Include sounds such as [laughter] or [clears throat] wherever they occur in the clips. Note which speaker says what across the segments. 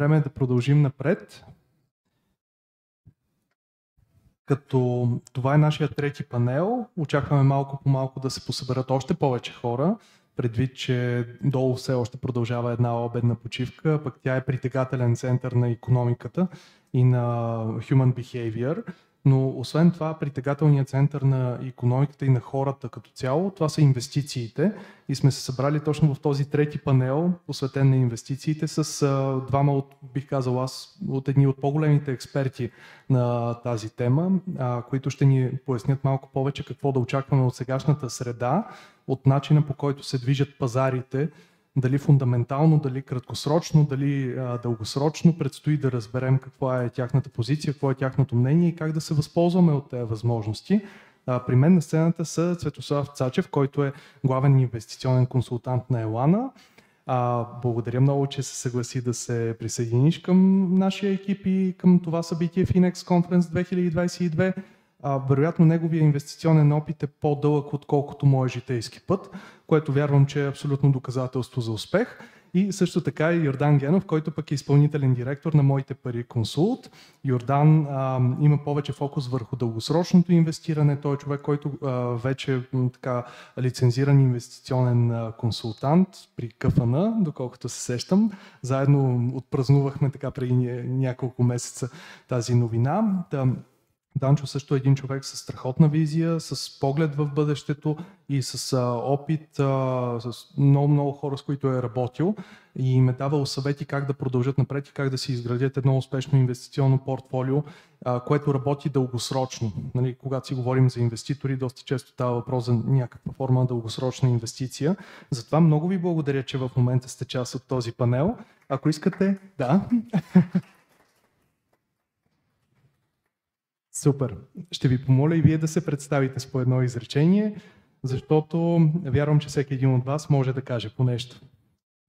Speaker 1: време е да продължим напред. Като това е нашия трети панел, очакваме малко по малко да се посъберат още повече хора, предвид, че долу все още продължава една обедна почивка, пък тя е притегателен център на економиката и на Human Behavior. Но освен това, притегателният център на економиката и на хората като цяло, това са инвестициите. И сме се събрали точно в този трети панел, посветен на инвестициите, с двама от, бих казал аз, от едни от по-големите експерти на тази тема, които ще ни пояснят малко повече какво да очакваме от сегашната среда, от начина по който се движат пазарите дали фундаментално, дали краткосрочно, дали а, дългосрочно. Предстои да разберем каква е тяхната позиция, какво е тяхното мнение и как да се възползваме от тези възможности. А, при мен на сцената са Цветослав Цачев, който е главен инвестиционен консултант на Елана. А, благодаря много, че се съгласи да се присъединиш към нашия екип и към това събитие Finex Conference 2022 а, вероятно неговия инвестиционен опит е по-дълъг, отколкото моят житейски път, което вярвам, че е абсолютно доказателство за успех. И също така и Йордан Генов, който пък е изпълнителен директор на Моите пари консулт. Йордан а, има повече фокус върху дългосрочното инвестиране. Той е човек, който а, вече е така лицензиран инвестиционен а, консултант при КФН, доколкото се сещам. Заедно отпразнувахме така преди няколко месеца тази новина. Да, Данчо също е един човек с страхотна визия, с поглед в бъдещето и с опит, с много-много хора, с които е работил и им е давал съвети как да продължат напред и как да си изградят едно успешно инвестиционно портфолио, което работи дългосрочно. Нали, когато си говорим за инвеститори, доста често става въпрос за някаква форма на дългосрочна инвестиция. Затова много ви благодаря, че в момента сте част от този панел. Ако искате, да. [laughs] Супер. Ще ви помоля и вие да се представите с по едно изречение, защото вярвам, че всеки един от вас може да каже по нещо.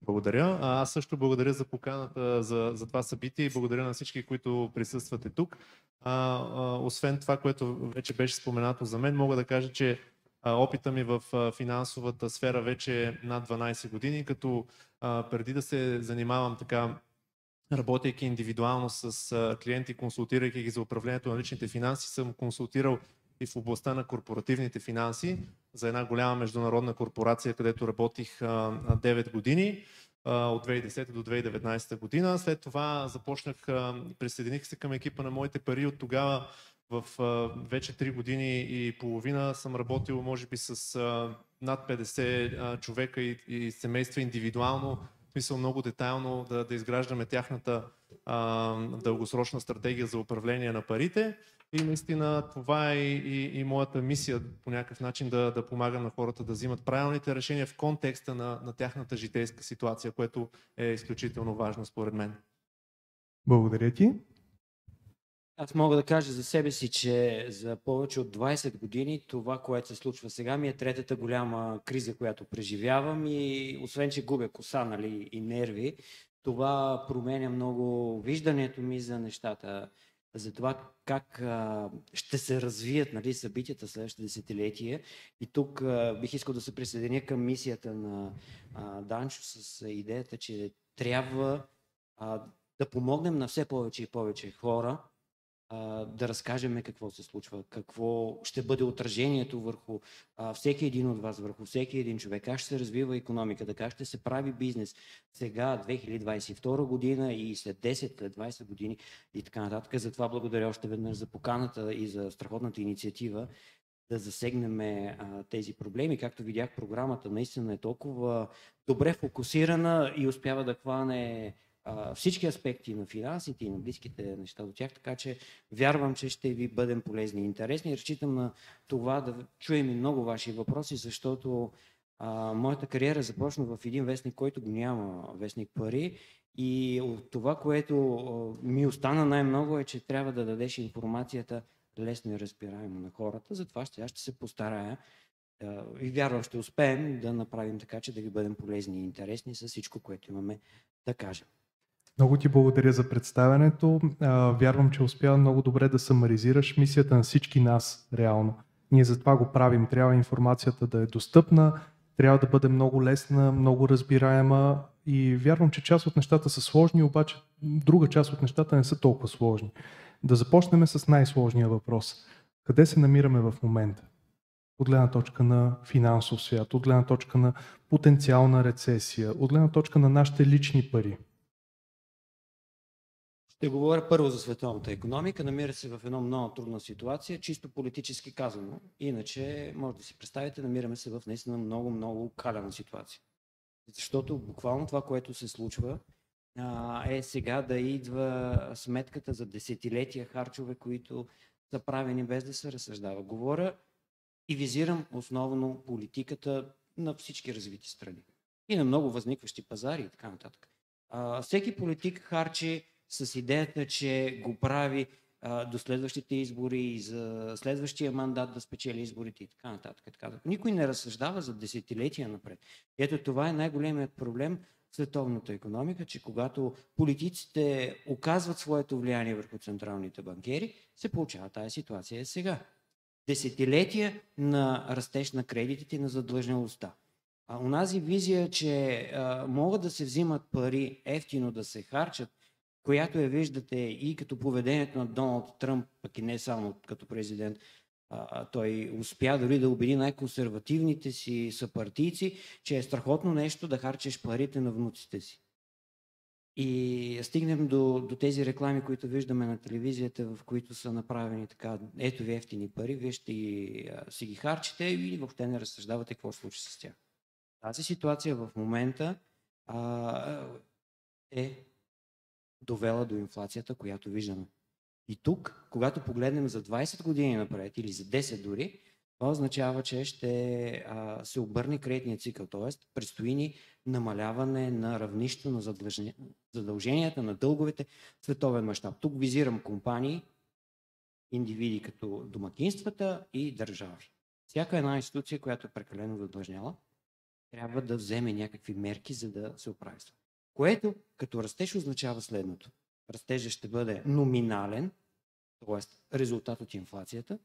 Speaker 2: Благодаря. Аз също благодаря за поканата за, за това събитие и благодаря на всички, които присъствате тук. А, а, освен това, което вече беше споменато за мен, мога да кажа, че а, опита ми в а, финансовата сфера вече е над 12 години, като а, преди да се занимавам така работейки индивидуално с клиенти, консултирайки ги за управлението на личните финанси, съм консултирал и в областта на корпоративните финанси за една голяма международна корпорация, където работих 9 години от 2010 до 2019 година. След това започнах, присъединих се към екипа на моите пари. От тогава в вече 3 години и половина съм работил, може би, с над 50 човека и, семейства индивидуално смисъл много детайлно да, да изграждаме тяхната а, дългосрочна стратегия за управление на парите. И наистина това е и, и, и моята мисия по някакъв начин да, да помагам на хората да взимат правилните решения в контекста на, на тяхната житейска ситуация, което е изключително важно според мен.
Speaker 1: Благодаря ти.
Speaker 3: Аз мога да кажа за себе си, че за повече от 20 години това, което се случва сега, ми е третата голяма криза, която преживявам и освен, че губя коса нали, и нерви, това променя много виждането ми за нещата, за това как а, ще се развият нали, събитията следващите десетилетия. И тук а, бих искал да се присъединя към мисията на а, Данчо с идеята, че трябва а, да помогнем на все повече и повече хора, да разкажем какво се случва, какво ще бъде отражението върху а, всеки един от вас, върху всеки един човек, как ще се развива економиката, как ще се прави бизнес сега, 2022 година и след 10, след 20 години и така нататък. Затова благодаря още веднъж за поканата и за страхотната инициатива да засегнем тези проблеми. Както видях, програмата наистина е толкова добре фокусирана и успява да хване всички аспекти на финансите и на близките неща до тях, така че вярвам, че ще ви бъдем полезни и интересни. Разчитам на това да чуем и много ваши въпроси, защото а, моята кариера започна в един вестник, който го няма, вестник пари. И от това, което ми остана най-много е, че трябва да дадеш информацията лесно и разбираемо на хората. Затова ще, аз ще се постарая и вярвам, ще успеем да направим така, че да ви бъдем полезни и интересни с всичко, което имаме да кажем.
Speaker 1: Много ти благодаря за представянето. Вярвам, че успя много добре да самаризираш мисията на всички нас, реално. Ние затова го правим. Трябва информацията да е достъпна, трябва да бъде много лесна, много разбираема и вярвам, че част от нещата са сложни, обаче друга част от нещата не са толкова сложни. Да започнем с най-сложния въпрос. Къде се намираме в момента? От гледна точка на финансов свят, от гледна точка на потенциална рецесия, от гледна точка на нашите лични пари.
Speaker 3: Ще говоря първо за световната економика. Намира се в една много трудна ситуация, чисто политически казано. Иначе, може да си представите, намираме се в наистина много, много калена ситуация. Защото буквално това, което се случва, е сега да идва сметката за десетилетия харчове, които са правени без да се разсъждава. Говоря и визирам основно политиката на всички развити страни. И на много възникващи пазари и така нататък. всеки политик харчи с идеята, че го прави а, до следващите избори и за следващия мандат да спечели изборите и така нататък. Така. Никой не разсъждава за десетилетия напред. Ето това е най-големият проблем в световната економика, че когато политиците оказват своето влияние върху централните банкери, се получава тази ситуация сега. Десетилетия на растеж на кредитите и на задлъжнялостта. А унази визия, че а, могат да се взимат пари ефтино да се харчат, която я виждате и като поведението на Доналд Тръмп, пък и не само като президент, а, той успя дори да убеди най-консервативните си съпартийци, че е страхотно нещо да харчеш парите на внуците си. И стигнем до, до тези реклами, които виждаме на телевизията, в които са направени така, ето ви ефтини пари, вие ще ги, си ги харчите и въобще не разсъждавате какво случи с тях. Тази ситуация в момента а, е довела до инфлацията, която виждаме. И тук, когато погледнем за 20 години напред или за 10 дори, това означава, че ще а, се обърне кредитния цикъл, т.е. предстои ни намаляване на равнището на задълженията, на дълговете в световен мащаб. Тук визирам компании, индивиди като домакинствата и държави. Всяка една институция, която е прекалено задлъжняла, трябва да вземе някакви мерки, за да се оправи това. Което като растеж означава следното. Растежът ще бъде номинален, т.е. резултат от инфлацията,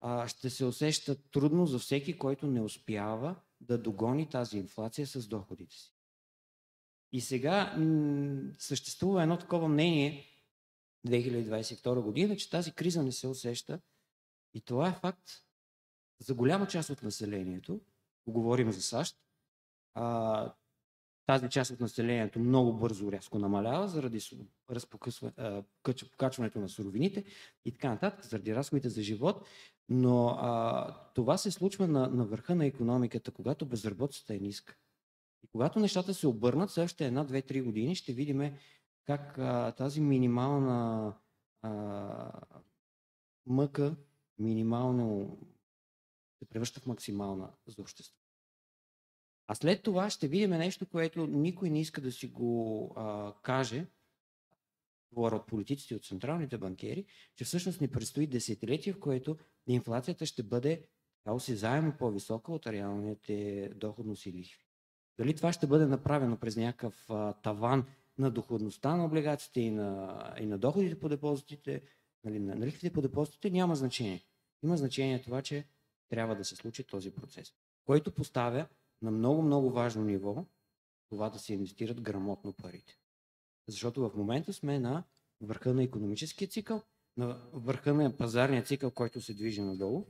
Speaker 3: а ще се усеща трудно за всеки, който не успява да догони тази инфлация с доходите си. И сега м- съществува едно такова мнение 2022 година, че тази криза не се усеща. И това е факт за голяма част от населението. Говорим за САЩ. А, тази част от населението много бързо рязко намалява заради покачването на суровините и така нататък, заради разходите за живот. Но а, това се случва на, на върха на економиката, когато безработицата е ниска. И когато нещата се обърнат, следващите една, две, три години ще видим как а, тази минимална а, мъка, минимално се превръща в максимална за обществото. А след това ще видим нещо, което никой не иска да си го а, каже, говоря от политиците, от централните банкери, че всъщност ни предстои десетилетие, в което инфлацията ще бъде осезаемо по-висока от реалните доходност и лихви. Дали това ще бъде направено през някакъв а, таван на доходността на облигациите и на, и на доходите по депозитите, нали, на, на лихвите по депозитите, няма значение. Има значение това, че трябва да се случи този процес, който поставя на много, много важно ниво това да се инвестират грамотно парите. Защото в момента сме на върха на економическия цикъл, на върха на пазарния цикъл, който се движи надолу.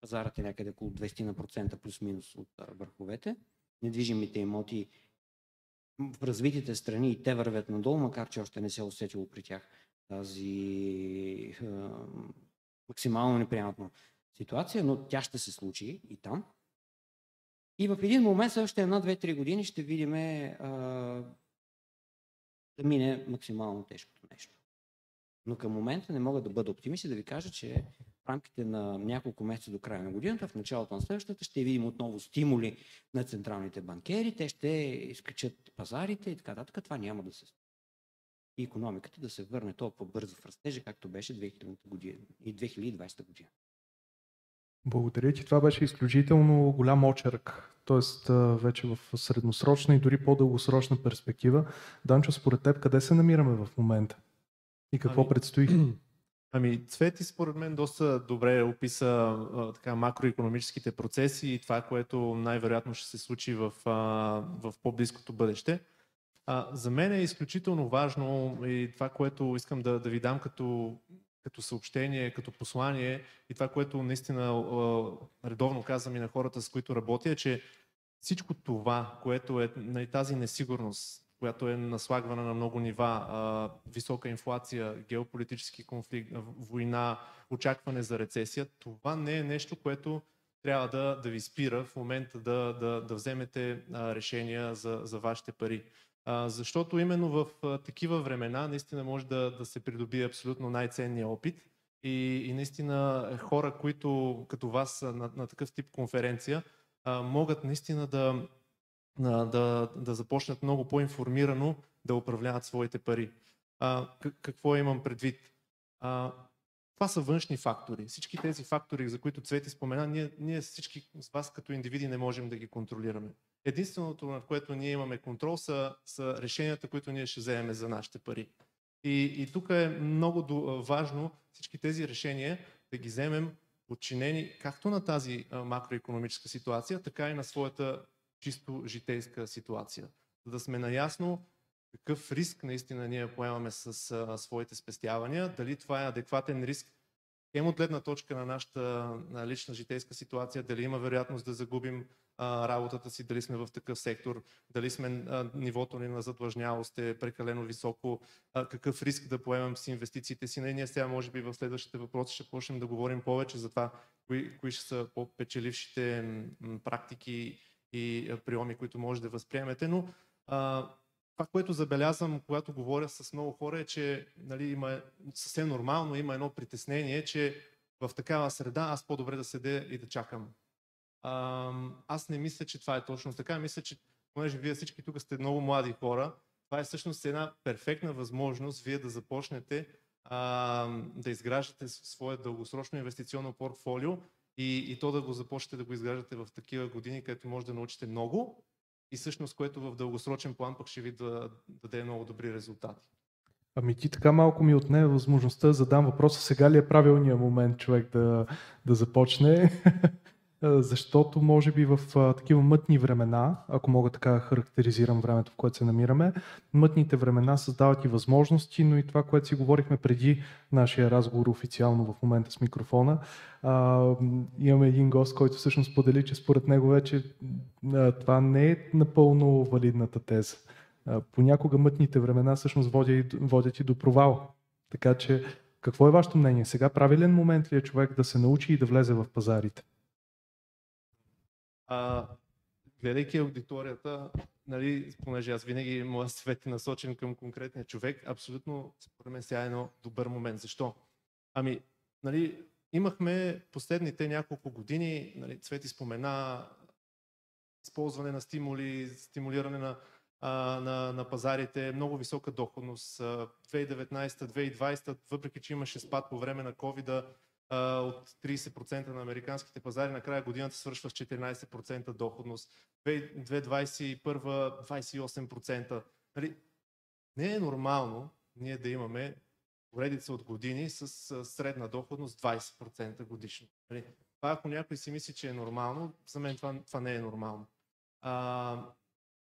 Speaker 3: Пазарът е някъде около 20% плюс-минус от върховете. Недвижимите имоти в развитите страни и те вървят надолу, макар че още не се е усетило при тях тази максимално неприятна ситуация, но тя ще се случи и там. И в един момент, следващите една, две, три години, ще видим да мине максимално тежкото нещо. Но към момента не мога да бъда оптимист и да ви кажа, че в рамките на няколко месеца до края на годината, в началото на следващата, ще видим отново стимули на централните банкери, те ще изкачат пазарите и така нататък. Това няма да се. И економиката да се върне толкова бързо в растежа, както беше 2000 година и 2020 година.
Speaker 1: Благодаря ти. Това беше изключително голям очерк, т.е. вече в средносрочна и дори по-дългосрочна перспектива. Данчо, според теб къде се намираме в момента? И какво ами, предстои? [clears throat]
Speaker 2: Ами, Цвети според мен доста добре описа а, така, макроекономическите процеси и това, което най-вероятно ще се случи в, а, в по-близкото бъдеще. А, за мен е изключително важно и това, което искам да, да ви дам като, като съобщение, като послание и това, което наистина редовно казвам и на хората, с които работя, е, че всичко това, което е на тази несигурност, която е наслагвана на много нива, висока инфлация, геополитически конфликт, война, очакване за рецесия, това не е нещо, което трябва да, да ви спира в момента да, да, да вземете решения за, за вашите пари. А, защото именно в а, такива времена наистина може да, да се придобие абсолютно най-ценния опит и, и наистина хора, които като вас на, на такъв тип конференция, а, могат наистина да, да, да започнат много по-информирано да управляват своите пари. А, какво имам предвид? А, това са външни фактори. Всички тези фактори, за които Цвети спомена, ние, ние всички с вас като индивиди не можем да ги контролираме. Единственото, на което ние имаме контрол, са, са решенията, които ние ще вземем за нашите пари. И, и тук е много важно всички тези решения да ги вземем подчинени както на тази макроекономическа ситуация, така и на своята чисто житейска ситуация. За да сме наясно какъв риск наистина ние поемаме с а, своите спестявания, дали това е адекватен риск Хем от гледна точка на нашата на лична житейска ситуация, дали има вероятност да загубим а, работата си, дали сме в такъв сектор, дали сме а, нивото ни на задлъжнялост е прекалено високо, а, какъв риск да поемем с инвестициите си. Не, ние сега може би в следващите въпроси ще почнем да говорим повече за това, кои, кои ще са по-печелившите практики и приеми, които може да възприемете, но а, това, което забелязвам, когато говоря с много хора, е, че нали, има съвсем нормално, има едно притеснение, че в такава среда аз по-добре да седя и да чакам. Аз не мисля, че това е точно така. Мисля, че понеже вие всички тук сте много млади хора, това е всъщност една перфектна възможност вие да започнете а, да изграждате своя дългосрочно инвестиционно портфолио и, и то да го започнете да го изграждате в такива години, където може да научите много и всъщност което в дългосрочен план пък ще ви да, даде много добри резултати.
Speaker 1: Ами ти така малко ми отне възможността да задам въпроса, сега ли е правилният момент човек да, да започне? [laughs] защото може би в такива мътни времена, ако мога така характеризирам времето, в което се намираме, мътните времена създават и възможности, но и това, което си говорихме преди нашия разговор официално в момента с микрофона, а, имаме един гост, който всъщност подели, че според него вече това не е напълно валидната теза. Понякога мътните времена всъщност водят и до провал. Така че, какво е вашето мнение? Сега правилен момент ли е човек да се научи и да влезе в пазарите?
Speaker 2: А, гледайки аудиторията, нали, понеже аз винаги моя свет е насочен към конкретния човек, абсолютно според мен сега е едно добър момент. Защо? Ами, нали, имахме последните няколко години, нали, Цвети спомена, използване на стимули, стимулиране на, а, на, на пазарите, много висока доходност. 2019-2020, въпреки че имаше спад по време на COVID, от 30% на американските пазари, накрая годината свършва с 14% доходност. 2021 28%. Нали, не е нормално ние да имаме поредица от години с средна доходност 20% годишно. Нали, това ако някой си мисли, че е нормално, за мен това, това не е нормално. А,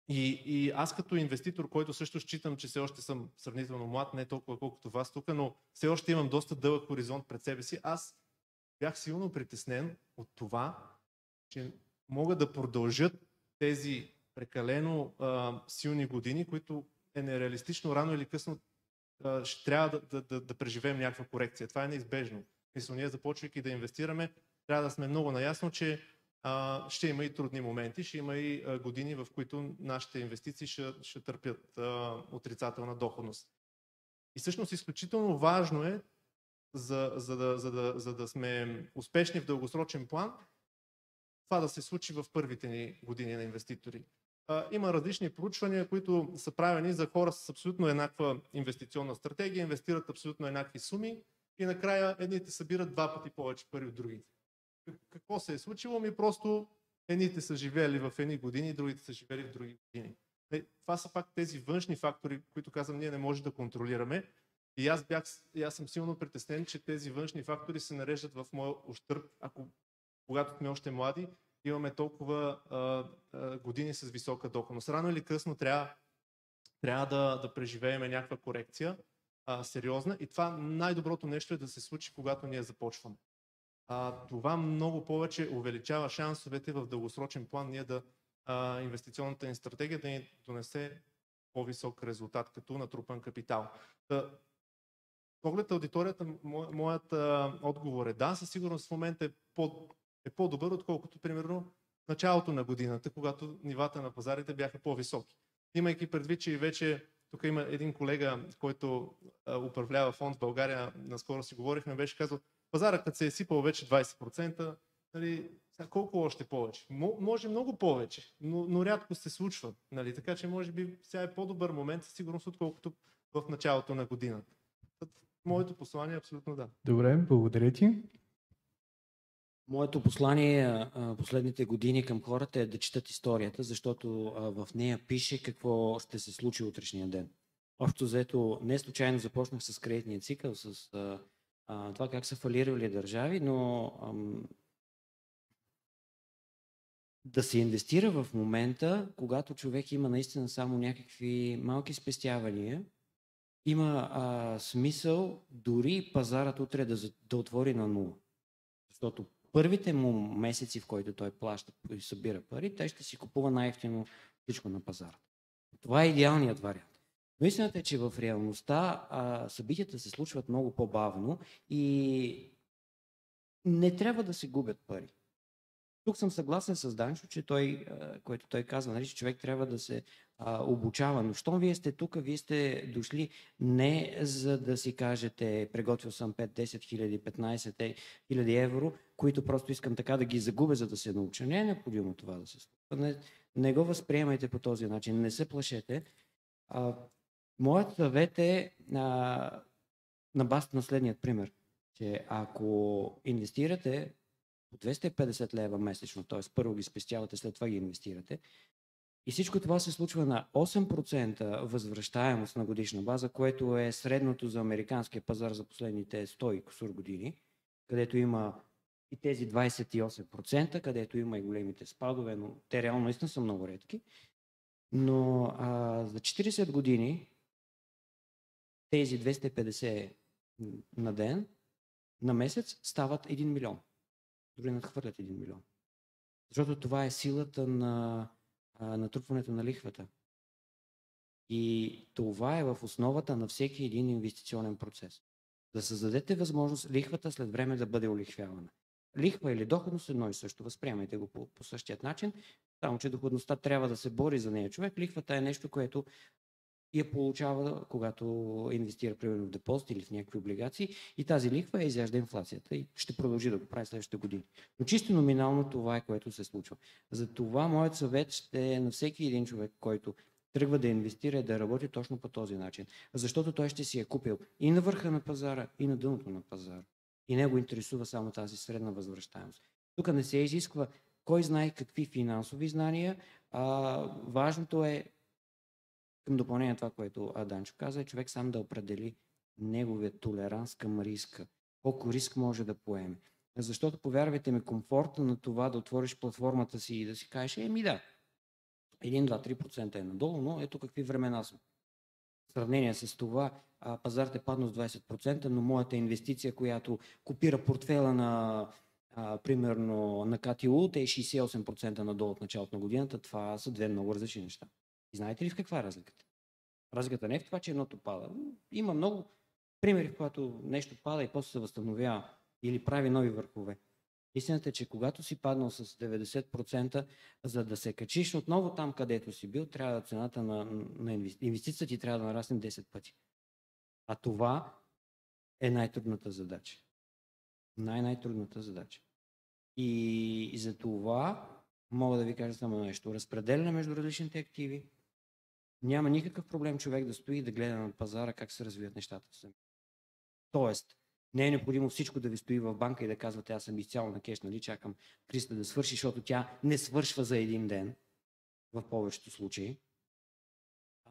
Speaker 2: и, и аз като инвеститор, който също считам, че все още съм сравнително млад, не толкова колкото вас тук, но все още имам доста дълъг хоризонт пред себе си, аз бях силно притеснен от това, че могат да продължат тези прекалено а, силни години, които е нереалистично рано или късно а, ще трябва да, да, да, да преживеем някаква корекция. Това е неизбежно. Мисля, ние започвайки да инвестираме, трябва да сме много наясно, че ще има и трудни моменти, ще има и години, в които нашите инвестиции ще, ще търпят а, отрицателна доходност. И всъщност изключително важно е, за, за, да, за, да, за да сме успешни в дългосрочен план, това да се случи в първите ни години на инвеститори. А, има различни проучвания, които са правени за хора с абсолютно еднаква инвестиционна стратегия, инвестират абсолютно еднакви суми и накрая едните събират два пъти повече пари от другите какво се е случило? Ми просто едните са живели в едни години, другите са живели в други години. Е, това са пак тези външни фактори, които казвам, ние не можем да контролираме. И аз, бях, и аз съм силно притеснен, че тези външни фактори се нареждат в моя ущърп, ако когато сме още млади, имаме толкова а, а, години с висока доходност. Рано или късно трябва, трябва да, да преживеем някаква корекция, а, сериозна. И това най-доброто нещо е да се случи, когато ние започваме. А, това много повече увеличава шансовете в дългосрочен план ние да а, инвестиционната ни стратегия да ни донесе по-висок резултат като натрупан капитал. Та, поглед аудиторията, моят а, отговор е да, със сигурност в момента е, по, е по-добър, отколкото примерно началото на годината, когато нивата на пазарите бяха по-високи. Имайки предвид, че и вече тук има един колега, който а, управлява фонд в България, наскоро си говорихме, беше казал, пазара като се е сипал вече 20%, нали, колко още повече? може много повече, но, но рядко се случва. Нали? Така че може би сега е по-добър момент, със сигурност, отколкото в началото на годината. Моето послание е абсолютно да.
Speaker 1: Добре, благодаря ти.
Speaker 3: Моето послание последните години към хората е да четат историята, защото в нея пише какво ще се случи утрешния ден. Общо заето, не случайно започнах с кредитния цикъл, с това как са фалирали държави, но ам, да се инвестира в момента, когато човек има наистина само някакви малки спестявания, има а, смисъл дори пазарът утре да, да отвори на нула. Защото първите му месеци, в които той плаща и събира пари, той ще си купува най-ефтино всичко на пазара. Това е идеалният вариант. Но истината е, че в реалността а, събитията се случват много по-бавно и не трябва да се губят пари. Тук съм съгласен с Данчо, че той, което той казва, нали, че човек трябва да се а, обучава. Но щом вие сте тук, вие сте дошли не за да си кажете, приготвил съм 5, 10 хиляди, 15 хиляди евро, които просто искам така да ги загубя, за да се науча. Не е необходимо това да се случва. Не, не го възприемайте по този начин, не се плашете. А, моят съвет е а, на базата на следният пример, че ако инвестирате по 250 лева месечно, т.е. първо ги спестявате, след това ги инвестирате, и всичко това се случва на 8% възвръщаемост на годишна база, което е средното за американския пазар за последните 100 и косур години, където има и тези 28%, където има и големите спадове, но те реално наистина са много редки. Но а, за 40 години тези 250 на ден, на месец, стават 1 милион. Дори надхвърлят 1 милион. Защото това е силата на натрупването на лихвата. И това е в основата на всеки един инвестиционен процес. Да създадете възможност лихвата след време да бъде олихвявана. Лихва или доходност едно и също. Възприемайте го по, по същият начин. Само, че доходността трябва да се бори за нея човек. Лихвата е нещо, което я получава, когато инвестира примерно в депозит или в някакви облигации и тази лихва е изяжда инфлацията и ще продължи да го прави следващите години. Но чисто номинално това е което се случва. Затова моят съвет ще е на всеки един човек, който тръгва да инвестира и да работи точно по този начин. Защото той ще си е купил и на върха на пазара, и на дъното на пазара. И него интересува само тази средна възвръщаемост. Тук не се изисква кой знае какви финансови знания. А, важното е към допълнение това, което Аданчо каза, е човек сам да определи неговия толеранс към риска. Колко риск може да поеме. Защото, повярвайте ми, комфорта на това да отвориш платформата си и да си кажеш, еми да, 1, 2, 3% е надолу, но ето какви времена са. В сравнение с това, пазарът е паднал с 20%, но моята инвестиция, която копира портфела на а, примерно на КТУ, те е 68% надолу от началото на годината. Това са две много различни неща. И знаете ли в каква е разликата? Разликата не е в това, че едното пада. Има много примери, в които нещо пада и после се възстановява или прави нови върхове. Истината е, че когато си паднал с 90%, за да се качиш отново там, където си бил, трябва цената на, на инвестицията ти трябва да нарасне 10 пъти. А това е най-трудната задача. Най-най-трудната задача. И, и за това мога да ви кажа само нещо. Разпределяне между различните активи, няма никакъв проблем човек да стои и да гледа на пазара как се развият нещата сами. Тоест, не е необходимо всичко да ви стои в банка и да казвате аз съм изцяло на кеш, нали, чакам Криста да свърши, защото тя не свършва за един ден в повечето случаи.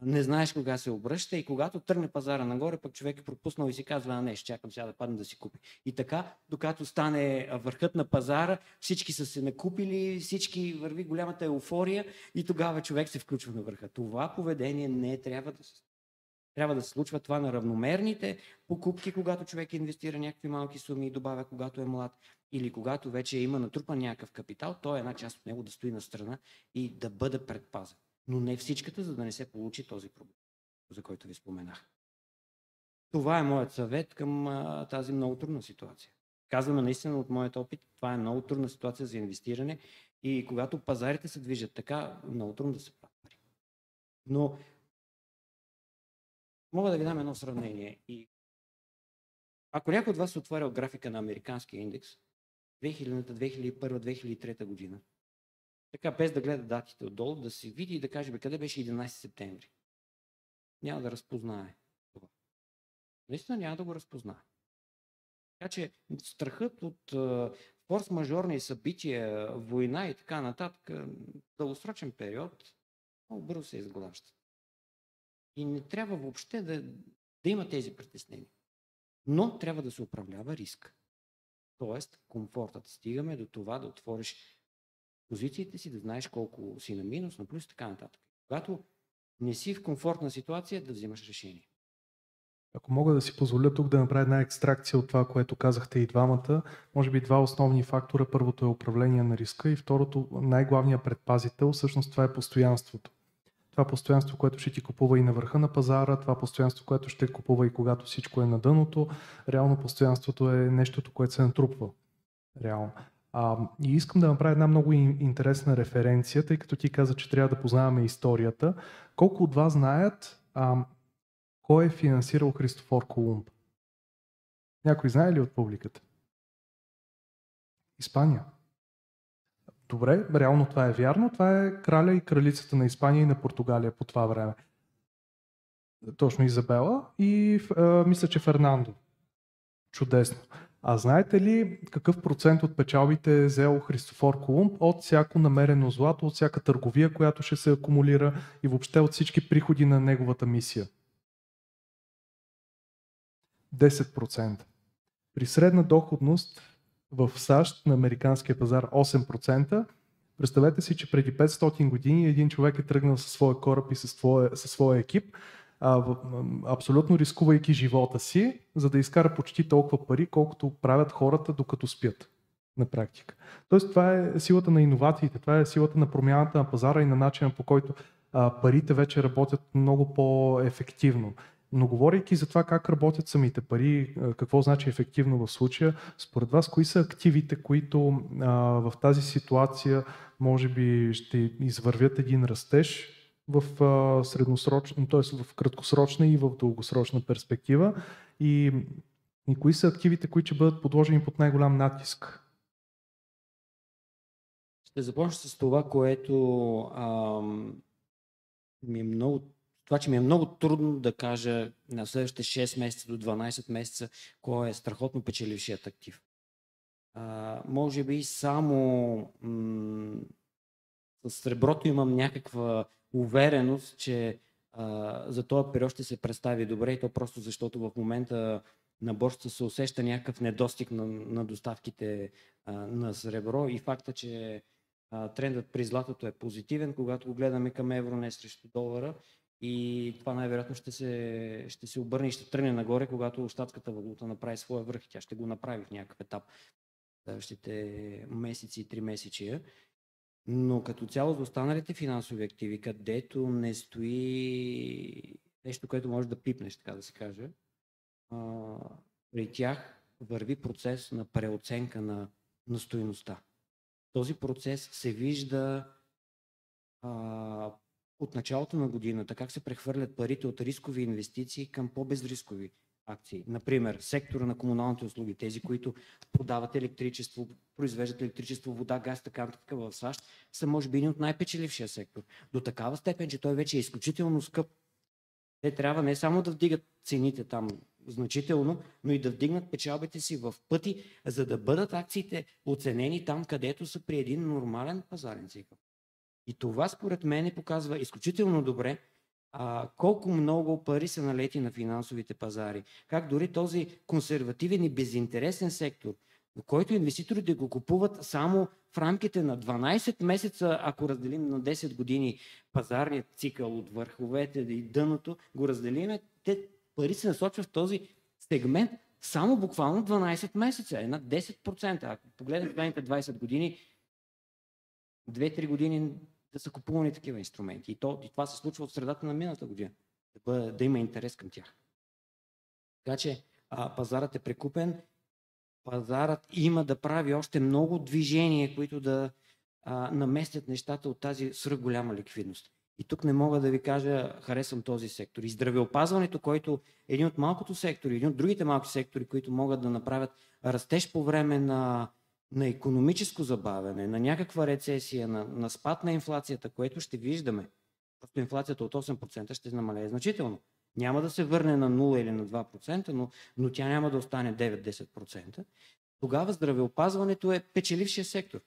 Speaker 3: Не знаеш кога се обръща и когато тръгне пазара нагоре, пък човек е пропуснал и си казва, а не, ще чакам сега да падне да си купи. И така, докато стане върхът на пазара, всички са се накупили, всички върви голямата еуфория и тогава човек се включва на върха. Това поведение не трябва да се трябва да се случва това на равномерните покупки, когато човек инвестира някакви малки суми и добавя, когато е млад, или когато вече има натрупан някакъв капитал, то е една част от него да стои на страна и да бъде предпазен. Но не всичката, за да не се получи този проблем, за който ви споменах. Това е моят съвет към тази много трудна ситуация. Казваме наистина от моят опит, това е много трудна ситуация за инвестиране и когато пазарите се движат така, много трудно да се прави. Но Мога да ви дам едно сравнение. И ако някой от вас е отворил графика на американския индекс, 2000, 2001, 2003 година, така без да гледа датите отдолу, да се види и да каже, бе, къде беше 11 септември. Няма да разпознае това. Наистина няма да го разпознае. Така че страхът от форс-мажорни събития, война и така нататък, дългосрочен период, много бързо се изглажда. И не трябва въобще да, да има тези притеснения. Но трябва да се управлява риск. Тоест, комфортът. Стигаме до това да отвориш позициите си, да знаеш колко си на минус, на плюс и така нататък. Когато не си в комфортна ситуация, да взимаш решение.
Speaker 1: Ако мога да си позволя тук да направя една екстракция от това, което казахте и двамата, може би два основни фактора. Първото е управление на риска и второто, най-главният предпазител, всъщност това е постоянството това постоянство, което ще ти купува и на върха на пазара, това постоянство, което ще купува и когато всичко е на дъното, реално постоянството е нещото, което се натрупва. Реално. А, и искам да направя една много интересна референция, тъй като ти каза, че трябва да познаваме историята. Колко от вас знаят а, кой е финансирал Христофор Колумб? Някой знае ли от публиката? Испания. Добре, реално това е вярно. Това е краля и кралицата на Испания и на Португалия по това време. Точно Изабела и а, мисля, че Фернандо. Чудесно. А знаете ли какъв процент от печалбите е взел Христофор Колумб от всяко намерено злато, от всяка търговия, която ще се акумулира и въобще от всички приходи на неговата мисия? 10%. При средна доходност в САЩ на американския пазар 8%. Представете си, че преди 500 години един човек е тръгнал със своя кораб и със своя, със своя екип, абсолютно рискувайки живота си, за да изкара почти толкова пари, колкото правят хората докато спят на практика. Тоест това е силата на иновациите, това е силата на промяната на пазара и на начина по който парите вече работят много по-ефективно. Но говорейки за това как работят самите пари, какво значи ефективно в случая, според вас кои са активите, които а, в тази ситуация може би ще извървят един растеж в средносрочна, т.е. в краткосрочна и в дългосрочна перспектива и, и кои са активите, които ще бъдат подложени под най-голям натиск?
Speaker 3: Ще започна с това, което ам, ми е много това, че ми е много трудно да кажа на следващите 6 месеца до 12 месеца кой е страхотно печелившият актив. А, може би само м- с среброто имам някаква увереност, че а, за този период ще се представи добре и то просто защото в момента на борщата се усеща някакъв недостиг на, на доставките а, на сребро и факта, че а, трендът при златото е позитивен, когато го гледаме към евро, не срещу долара и това най-вероятно ще се, ще се обърне и ще тръгне нагоре, когато щатската валута направи своя връх. Тя ще го направи в някакъв етап следващите месеци и три месечия. Но като цяло за останалите финансови активи, където не стои нещо, което може да пипнеш, така да се каже, а, при тях върви процес на преоценка на, на стоеността. Този процес се вижда а, от началото на годината, как се прехвърлят парите от рискови инвестиции към по-безрискови акции. Например, сектора на комуналните услуги, тези, които продават електричество, произвеждат електричество, вода, газ, така нататък в САЩ, са може би един от най-печелившия сектор. До такава степен, че той вече е изключително скъп. Те трябва не само да вдигат цените там значително, но и да вдигнат печалбите си в пъти, за да бъдат акциите оценени там, където са при един нормален пазарен цикъл. И това според мен показва изключително добре а, колко много пари са налети на финансовите пазари. Как дори този консервативен и безинтересен сектор, в който инвеститорите го купуват само в рамките на 12 месеца, ако разделим на 10 години пазарният цикъл от върховете и дъното, го разделиме, те пари се насочват в този сегмент само буквално 12 месеца, е над 10%. Ако погледнем последните 20 години, 2-3 години да са купувани такива инструменти. И, то, и това се случва от средата на миналата година. Да, бъде, да има интерес към тях. Така че а, пазарът е прекупен. Пазарът има да прави още много движения, които да а, наместят нещата от тази голяма ликвидност. И тук не мога да ви кажа, харесвам този сектор. И здравеопазването, който е един от малкото сектори, един от другите малки сектори, които могат да направят растеж по време на на економическо забавяне, на някаква рецесия, на, на спад на инфлацията, което ще виждаме, просто инфлацията от 8% ще намалее значително. Няма да се върне на 0 или на 2%, но, но тя няма да остане 9-10%. Тогава здравеопазването е печелившия сектор.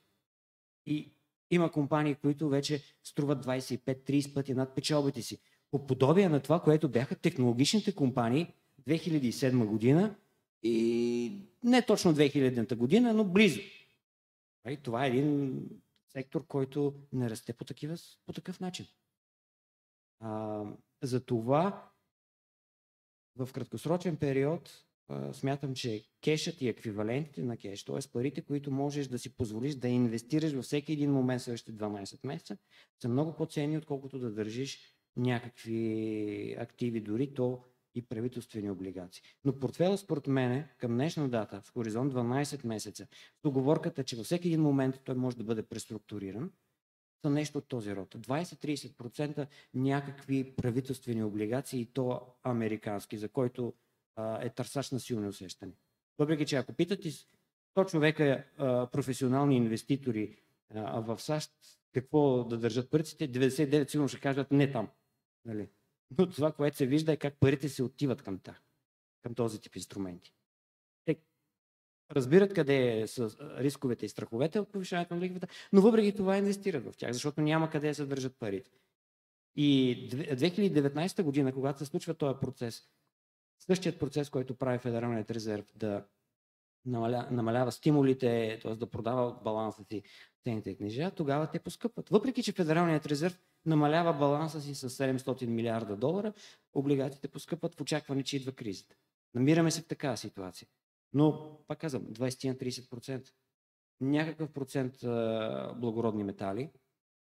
Speaker 3: И има компании, които вече струват 25-30 пъти над печалбите си. По подобие на това, което бяха технологичните компании 2007 година, и не точно 2000-та година, но близо. И това е един сектор, който не расте по, такива, по такъв начин. А, това в краткосрочен период а, смятам, че кешът и еквивалентите на кеш, т.е. парите, които можеш да си позволиш да инвестираш във всеки един момент следващите 12 месеца, са много по-ценни, отколкото да държиш някакви активи, дори то и правителствени облигации. Но портфела според мен към днешна дата, в хоризонт 12 месеца, с договорката, че във всеки един момент той може да бъде преструктуриран, са нещо от този род. 20-30% някакви правителствени облигации и то американски, за който а, е търсач на силни усещане. Въпреки, че ако питате 100 човека а, професионални инвеститори а, в САЩ какво да държат париците, 99 сигурно ще кажат не там. Нали? Но това, което се вижда е как парите се отиват към, та, към този тип инструменти. Те разбират къде са рисковете и страховете от повишаването на лихвата, но въпреки това инвестират в тях, защото няма къде да се държат парите. И 2019 година, когато се случва този процес, същият процес, който прави Федералният резерв да намаля, намалява стимулите, т.е. да продава баланса си ценните книжа, тогава те поскъпват. Въпреки, че Федералният резерв намалява баланса си с 700 милиарда долара, облигациите поскъпват в очакване, че идва кризата. Намираме се в такава ситуация. Но, пак казвам, 20-30%. Някакъв процент благородни метали,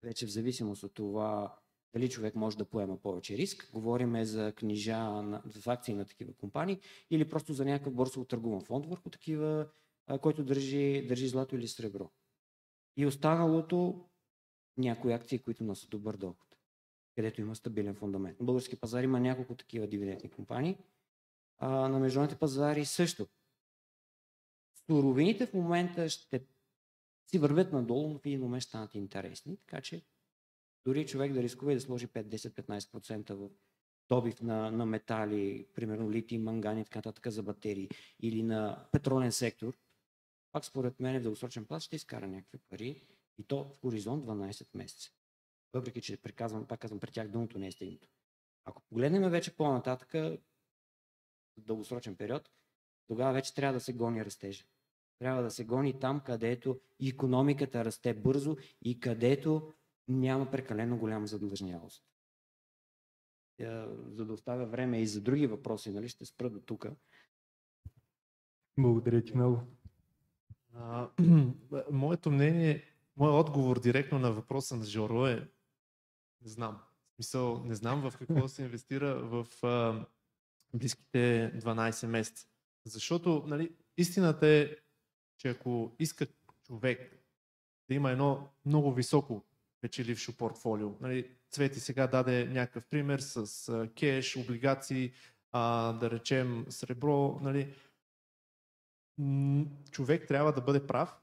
Speaker 3: вече в зависимост от това дали човек може да поема повече риск. Говориме за книжа на, в акции на такива компании или просто за някакъв борсово търгуван фонд върху такива, който държи, държи злато или сребро. И останалото някои акции, които носят добър доход, където има стабилен фундамент. На български пазар има няколко такива дивидендни компании, а на международните пазари също. Суровините в момента ще си вървят надолу, но в един момент станат интересни, така че дори човек да рискува и да сложи 5-10-15% в добив на, на метали, примерно литий, мангани и така нататък за батерии, или на петролен сектор, пак според мен в дългосрочен план ще изкара някакви пари и то в хоризонт 12 месеца. Въпреки, че приказвам, пак казвам, при тях дъното не е стигнато. Ако погледнем вече по-нататък, в дългосрочен период, тогава вече трябва да се гони растежа. Трябва да се гони там, където економиката расте бързо и където няма прекалено голяма задлъжнявост. Е, за да оставя време и за други въпроси, нали, ще спра до тук.
Speaker 1: Благодаря ти много.
Speaker 2: А, [clears throat] моето мнение, моят отговор директно на въпроса на Жоро е не знам. В смисъл, не знам в какво се инвестира в а, близките 12 месеца. Защото нали, истината е, че ако иска човек да има едно много високо печелившо портфолио. Нали, Цвети сега даде някакъв пример с а, кеш, облигации, а, да речем сребро. Нали. Човек трябва да бъде прав,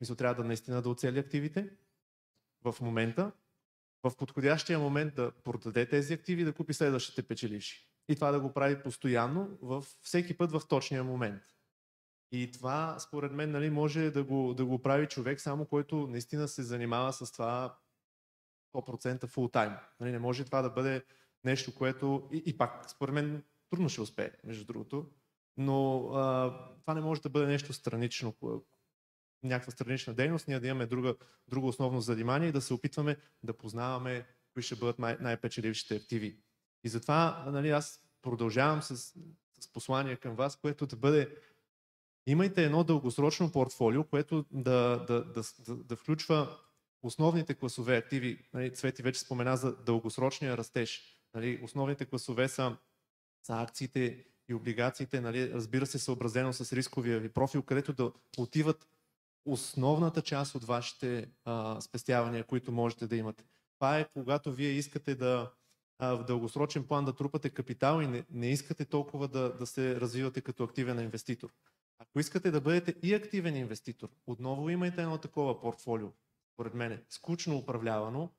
Speaker 2: мисля, трябва да наистина да оцели активите в момента, в подходящия момент да продаде тези активи и да купи следващите печеливши. И това да го прави постоянно, във всеки път в точния момент. И това, според мен, нали, може да го, да го прави човек, само който наистина се занимава с това 100% full time. Нали, не може това да бъде нещо, което и, и пак, според мен, трудно ще успее, между другото, но а, това не може да бъде нещо странично, някаква странична дейност, ние да имаме друга, друго основно занимание и да се опитваме да познаваме кои ще бъдат най- най-печелившите активи. И затова нали, аз продължавам с, с послание към вас, което да бъде имайте едно дългосрочно портфолио, което да, да, да, да, да включва основните класове активи. Нали, Цвети вече спомена за дългосрочния растеж. Нали, основните класове са, са акциите и облигациите, нали, разбира се, съобразено с рисковия ви профил, където да отиват основната част от вашите а, спестявания, които можете да имате. Това е когато вие искате да а, в дългосрочен план да трупате капитал и не, не искате толкова да, да се развивате като активен инвеститор. Ако искате да бъдете и активен инвеститор, отново имайте едно такова портфолио, според мен, скучно управлявано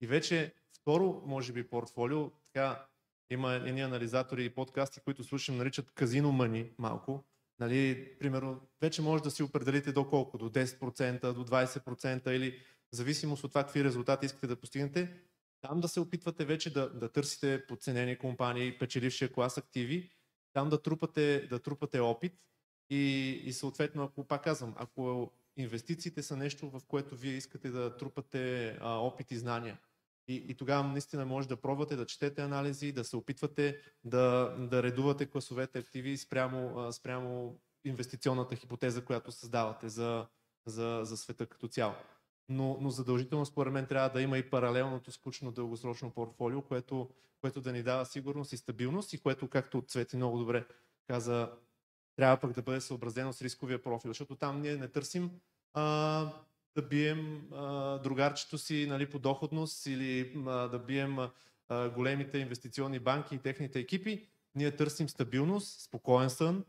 Speaker 2: и вече второ, може би, портфолио, така има едни анализатори и подкасти, които слушам, наричат казино мъни малко. Нали, примерно, вече може да си определите до колко, до 10%, до 20% или в зависимост от това какви резултати искате да постигнете, там да се опитвате вече да, да търсите подценени компании, печелившия клас активи, там да трупате, да трупате опит и, и съответно, ако пак казвам, ако инвестициите са нещо, в което вие искате да трупате а, опит и знания, и, и тогава наистина може да пробвате да четете анализи, да се опитвате да, да редувате класовете активи спрямо, спрямо инвестиционната хипотеза, която създавате за, за, за света като цяло. Но, но задължително според мен трябва да има и паралелното скучно дългосрочно портфолио, което, което да ни дава сигурност и стабилност и което, както Цвети много добре каза, трябва пък да бъде съобразено с рисковия профил, защото там ние не търсим а, да бием а, другарчето си нали, по доходност или а, да бием а, големите инвестиционни банки и техните екипи. Ние търсим стабилност, спокоен сън,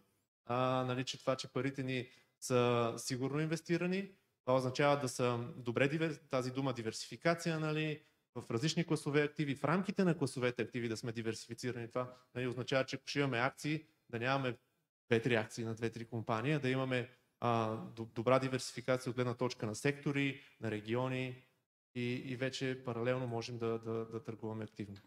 Speaker 2: а, нали, че това, че парите ни са сигурно инвестирани. Това означава да са добре, тази дума диверсификация, нали, в различни класове активи, в рамките на класовете активи да сме диверсифицирани. Това нали, означава, че ако ще имаме акции, да нямаме две-три акции на две-три компании, да имаме а, добра диверсификация от гледна точка на сектори, на региони и, и вече паралелно можем да, да, да търгуваме активно.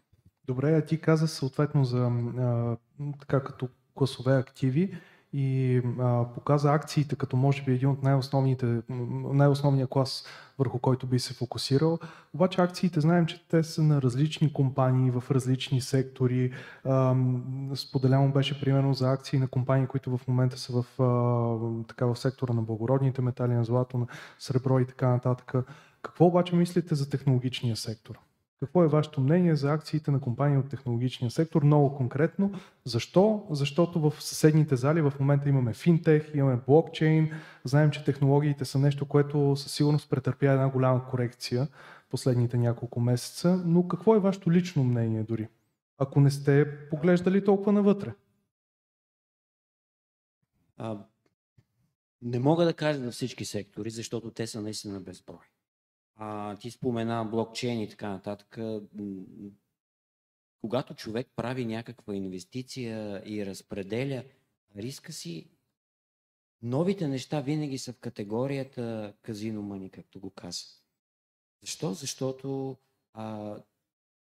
Speaker 1: Добре, а ти каза съответно за а, така като класове активи и а, показа акциите като може би един от най-основните, най-основния клас, върху който би се фокусирал. Обаче акциите знаем, че те са на различни компании в различни сектори. А, споделямо беше примерно за акции на компании, които в момента са в, а, така, в сектора на благородните метали, на злато, на сребро и така нататък. Какво обаче мислите за технологичния сектор? Какво е вашето мнение за акциите на компании от технологичния сектор? Много конкретно. Защо? Защото в съседните зали в момента имаме финтех, имаме блокчейн. Знаем, че технологиите са нещо, което със сигурност претърпя една голяма корекция последните няколко месеца. Но какво е вашето лично мнение дори? Ако не сте поглеждали толкова навътре.
Speaker 3: А, не мога да кажа на всички сектори, защото те са наистина безброй. А, ти спомена блокчейн и така нататък. Когато човек прави някаква инвестиция и разпределя риска си, новите неща винаги са в категорията казино мани, както го каза. Защо? Защото а,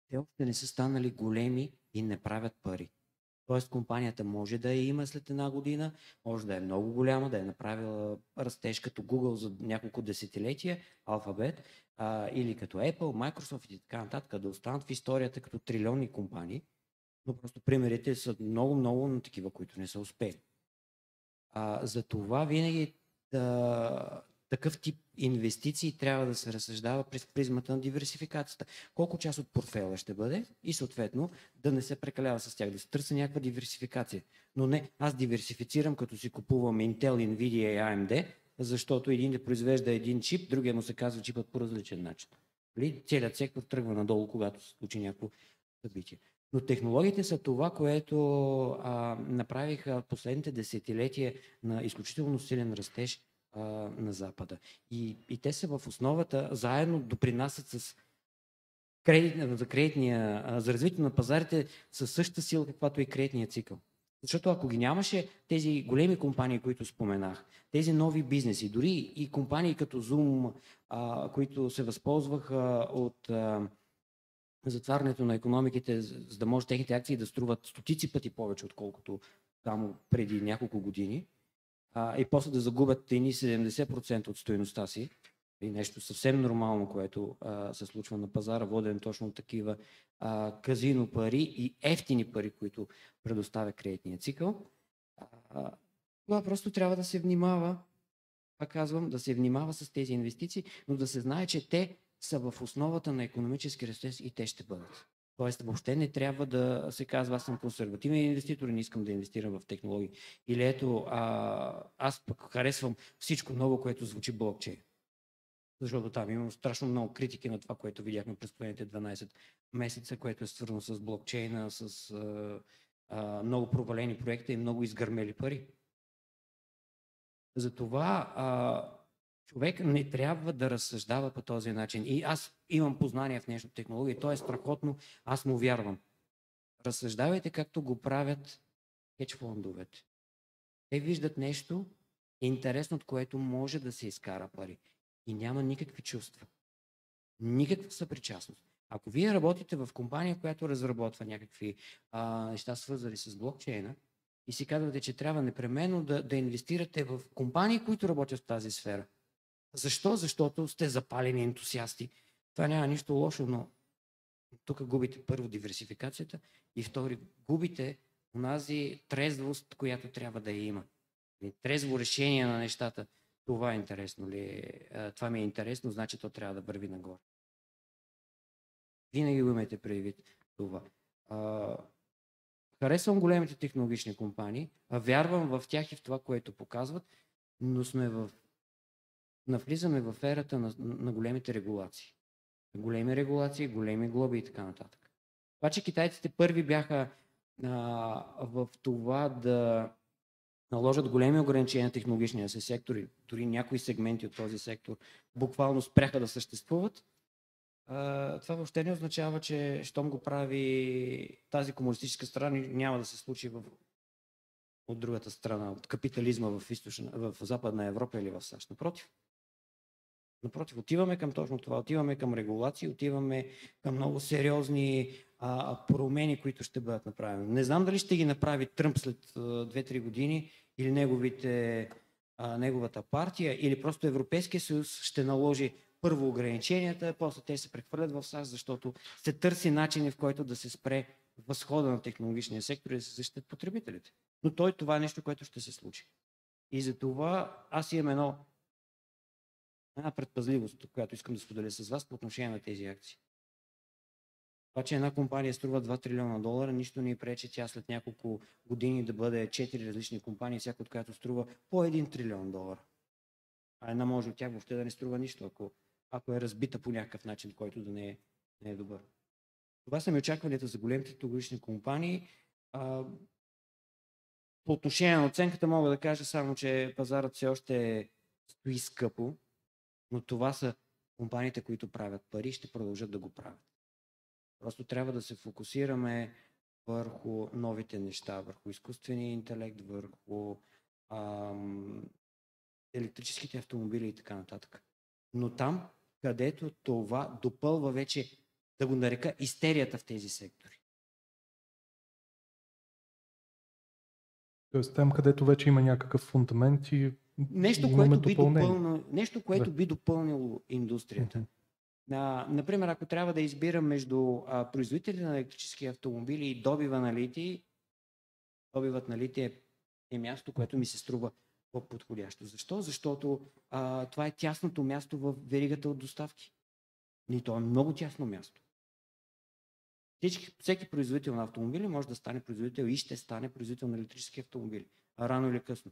Speaker 3: те още не са станали големи и не правят пари. Тоест компанията може да я има след една година, може да е много голяма, да е направила растеж като Google за няколко десетилетия, алфабет, а, или като Apple, Microsoft и така нататък, да останат в историята като трилионни компании, но просто примерите са много-много на такива, които не са успели. А, за това винаги да, такъв тип инвестиции трябва да се разсъждава през призмата на диверсификацията. Колко част от портфела ще бъде и съответно да не се прекалява с тях, да се търси някаква диверсификация. Но не, аз диверсифицирам като си купувам Intel, Nvidia и AMD, защото един да произвежда един чип, другия му се казва чипът по различен начин. Нали? Целият сектор тръгва надолу, когато се случи някакво събитие. Но технологиите са това, което а, направиха последните десетилетия на изключително силен растеж а, на Запада. И, и те са в основата, заедно допринасят с кредит, за, кредитния, за развитие на пазарите със същата сила, каквато и кредитния цикъл. Защото ако ги нямаше тези големи компании, които споменах, тези нови бизнеси, дори и компании като Zoom, а, които се възползваха от а, затварянето на економиките, за да може техните акции да струват стотици пъти повече, отколкото само преди няколко години, а, и после да загубят едни 70% от стоеността си, и нещо съвсем нормално, което а, се случва на пазара, воден точно от такива а, казино пари и ефтини пари, които предоставя кредитния цикъл. Това просто трябва да се внимава, пак казвам, да се внимава с тези инвестиции, но да се знае, че те са в основата на економически растеж и те ще бъдат. Тоест, въобще не трябва да се казва, аз съм консервативен инвеститор и не искам да инвестирам в технологии. Или ето, а, аз пък харесвам всичко ново, което звучи блокчейн. Защото там имам страшно много критики на това, което видяхме през последните 12 месеца, което е свързано с блокчейна, с а, а, много провалени проекти и много изгърмели пари. Затова а, човек не трябва да разсъждава по този начин. И аз имам познание в нещо технология, то е страхотно, аз му вярвам. Разсъждавайте както го правят хедж фондовете. Те виждат нещо интересно, от което може да се изкара пари. И няма никакви чувства. Никаква съпричастност. Ако вие работите в компания, която разработва някакви а, неща, свързани с блокчейна, и си казвате, че трябва непременно да, да инвестирате в компании, които работят в тази сфера. Защо? Защото сте запалени ентусиасти. Това няма нищо лошо, но тук губите първо диверсификацията и втори губите онази трезвост, която трябва да има. Трезво решение на нещата. Това е интересно ли? Това ми е интересно, значи то трябва да върви нагоре. Винаги го имайте предвид това. Харесвам големите технологични компании, а вярвам в тях и в това, което показват, но сме в... навлизаме в ерата на, на големите регулации. Големи регулации, големи глоби и така нататък. Обаче китайците първи бяха а, в това да наложат големи ограничения на технологичния си сектор и дори някои сегменти от този сектор буквално спряха да съществуват, това въобще не означава, че щом го прави тази комунистическа страна, няма да се случи в, от другата страна, от капитализма в, източна, в Западна Европа или в САЩ. Напротив. Напротив, отиваме към точно това. Отиваме към регулации, отиваме към много сериозни а, промени, които ще бъдат направени. Не знам дали ще ги направи Тръмп след 2-3 години или неговите, а, неговата партия, или просто Европейския съюз ще наложи първо ограниченията, после те се прехвърлят в САЩ, защото се търси начини в който да се спре възхода на технологичния сектор и да се защитят потребителите. Но той това е нещо, което ще се случи. И за това аз имам едно, една предпазливост, която искам да споделя с вас по отношение на тези акции. Това, че една компания струва 2 трилиона долара, нищо не пречи тя след няколко години да бъде 4 различни компании, всяка от която струва по 1 трилион долара. А една може от тях въобще да не струва нищо, ако ако е разбита по някакъв начин, който да не е, не е добър. Това са ми очакванията за големите технологични компании. А, по отношение на оценката мога да кажа само, че пазарът все още стои скъпо, но това са компаниите, които правят пари ще продължат да го правят. Просто трябва да се фокусираме върху новите неща, върху изкуствения интелект, върху ам, електрическите автомобили и така нататък. Но там където това допълва вече, да го нарека, истерията в тези сектори.
Speaker 1: Тоест там, където вече има някакъв фундамент и
Speaker 3: нещо, което би допълнило, нещо, което да. би допълнило индустрията. Uh-huh. А, например, ако трябва да избирам между а, производители на електрически автомобили и добива на литий, добивът на литий е, е място, което ми се струва по-подходящо. Защо? Защото а, това е тясното място в веригата от доставки. И то е много тясно място. Всички, всеки производител на автомобили може да стане производител и ще стане производител на електрически автомобили. Рано или късно.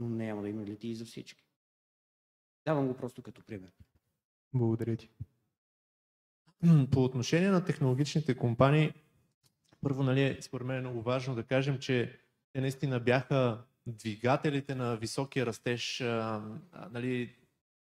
Speaker 3: Но няма да има лети и за всички. Давам го просто като пример.
Speaker 1: Благодаря ти.
Speaker 2: По отношение на технологичните компании, първо, нали, според мен е много важно да кажем, че те наистина бяха двигателите на високия растеж, а, нали,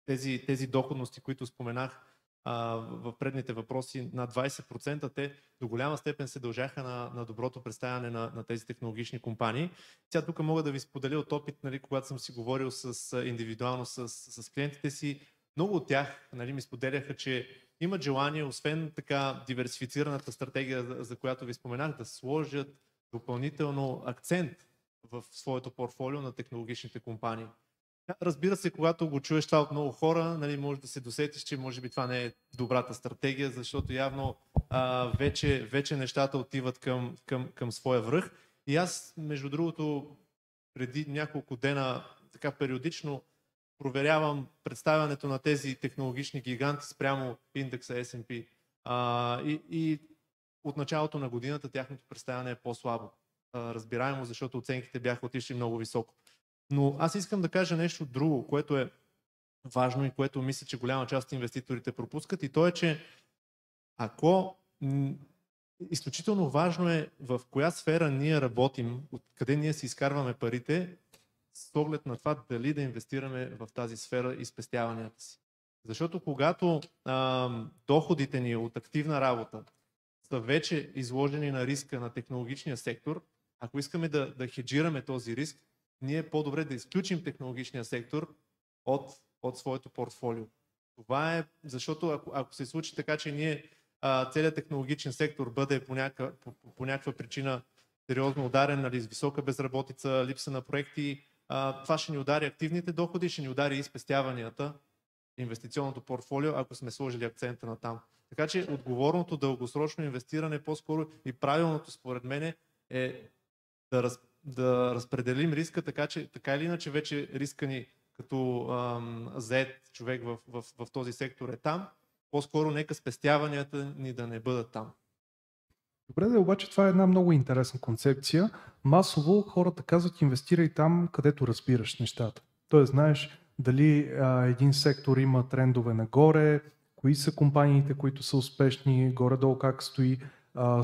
Speaker 2: тези, тези доходности, които споменах а, в предните въпроси, на 20%, те до голяма степен се дължаха на, на доброто представяне на, на тези технологични компании. Сега тук мога да ви споделя от опит, нали, когато съм си говорил с, индивидуално с, с клиентите си. Много от тях нали, ми споделяха, че имат желание, освен така диверсифицираната стратегия, за, за която ви споменах, да сложат допълнително акцент в своето портфолио на технологичните компании. Разбира се, когато го чуеш това от много хора, нали, може да се досетиш, че може би това не е добрата стратегия, защото явно а, вече, вече нещата отиват към, към, към своя връх. И аз, между другото, преди няколко дена така периодично проверявам представянето на тези технологични гиганти спрямо индекса S&P. А, и, и от началото на годината тяхното представяне е по-слабо. А, разбираемо, защото оценките бяха отишли много високо. Но аз искам да кажа нещо друго, което е важно и което мисля, че голяма част от инвеститорите пропускат и то е, че ако изключително важно е в коя сфера ние работим, откъде ние си изкарваме парите, с оглед на това дали да инвестираме в тази сфера и спестяванията си. Защото когато а, доходите ни от активна работа са вече изложени на риска на технологичния сектор, ако искаме да, да хеджираме този риск, ние е по-добре да изключим технологичния сектор от, от своето портфолио. Това е, защото ако, ако се случи така, че ние а, целият технологичен сектор бъде по някаква, по, по някаква причина сериозно ударен, нали, с висока безработица, липса на проекти, а, това ще ни удари активните доходи, ще ни удари и спестяванията, инвестиционното портфолио, ако сме сложили акцента на там. Така че отговорното дългосрочно инвестиране по-скоро и правилното според мен е да, раз, да разпределим риска, така че така или иначе вече риска ни като ам, заед човек в, в, в този сектор е там, по-скоро нека спестяванията ни да не бъдат там.
Speaker 1: Добре, да, обаче това е една много интересна концепция. Масово хората казват инвестирай там, където разбираш нещата. Тоест, знаеш дали а, един сектор има трендове нагоре, кои са компаниите, които са успешни, горе-долу как стои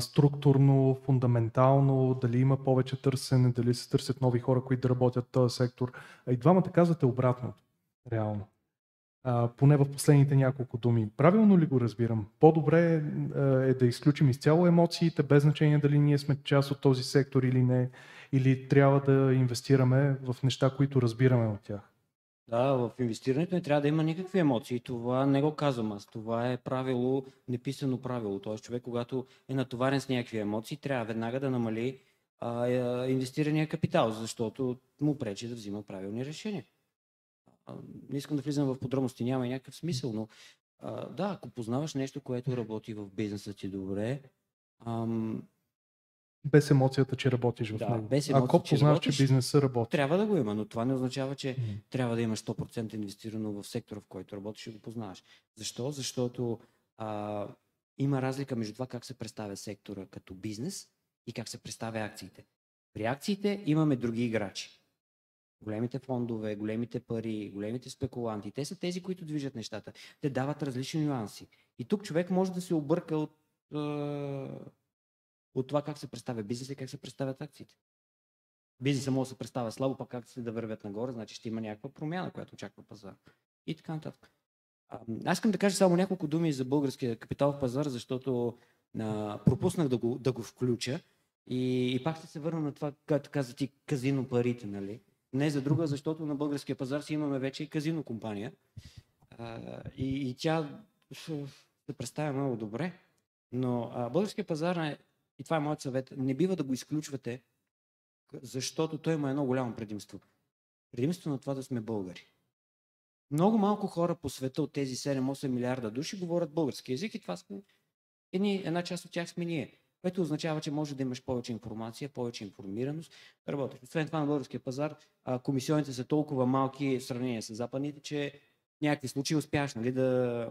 Speaker 1: структурно, фундаментално, дали има повече търсене, дали се търсят нови хора, които да работят в този сектор. А и двамата казвате обратното, реално а, поне в последните няколко думи. Правилно ли го разбирам? По-добре е да изключим изцяло емоциите, без значение дали ние сме част от този сектор или не, или трябва да инвестираме в неща, които разбираме от тях.
Speaker 3: Да, в инвестирането не трябва да има никакви емоции. Това не го казвам аз. Това е правило, неписано правило. Тоест човек, когато е натоварен с някакви емоции, трябва веднага да намали а, инвестирания капитал, защото му пречи да взима правилни решения не искам да влизам в подробности, няма някакъв смисъл, но а, да, ако познаваш нещо, което работи в бизнеса ти добре, ам,
Speaker 1: без емоцията, че работиш в
Speaker 3: да,
Speaker 1: него.
Speaker 3: Без емоцията,
Speaker 1: Ако че познаваш, че бизнеса работи.
Speaker 3: Трябва да го има, но това не означава, че mm. трябва да имаш 100% инвестирано в сектора, в който работиш и го познаваш. Защо? Защото а, има разлика между това как се представя сектора като бизнес и как се представя акциите. При акциите имаме други играчи големите фондове, големите пари, големите спекуланти, те са тези, които движат нещата. Те дават различни нюанси. И тук човек може да се обърка от, от това как се представя бизнес и как се представят акциите. Бизнесът може да се представя слабо, пък акциите да вървят нагоре, значи ще има някаква промяна, която очаква пазар. И така нататък. Аз искам да кажа само няколко думи за българския капитал пазар, защото а, пропуснах да го, да го включа. И, и пак ще се върна на това, както каза ти, казино парите, нали? Не за друга, защото на българския пазар си имаме вече и казино компания. А, и, и тя се представя много добре. Но а, българския пазар, е, и това е моят съвет, не бива да го изключвате, защото той има едно голямо предимство. Предимство на това да сме българи. Много малко хора по света от тези 7-8 милиарда души говорят български язик и това сме едни, една част от тях сме ние което означава, че може да имаш повече информация, повече информираност, работиш. Освен това на българския пазар, комисионите са толкова малки в сравнение с западните, че в някакви случаи успяваш, нали, да,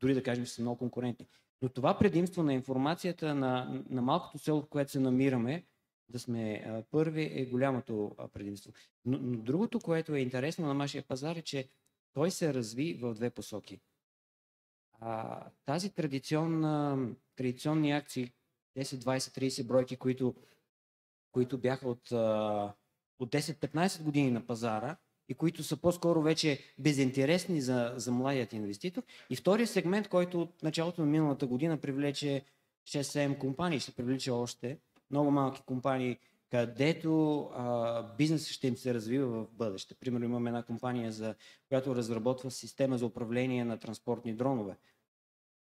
Speaker 3: дори да кажем, че са много конкурентни. Но това предимство на информацията на, на малкото село, в което се намираме, да сме а, първи, е голямото а, предимство. Но, но другото, което е интересно на нашия пазар е, че той се разви в две посоки. А, тази традиционна, традиционни акции, 10, 20, 30 бройки, които, които бяха от, от 10-15 години на пазара и които са по-скоро вече безинтересни за, за младият инвеститор. И втория сегмент, който от началото на миналата година привлече 6-7 компании, ще привлича още много малки компании, където бизнесът ще им се развива в бъдеще. Примерно имаме една компания, за, която разработва система за управление на транспортни дронове.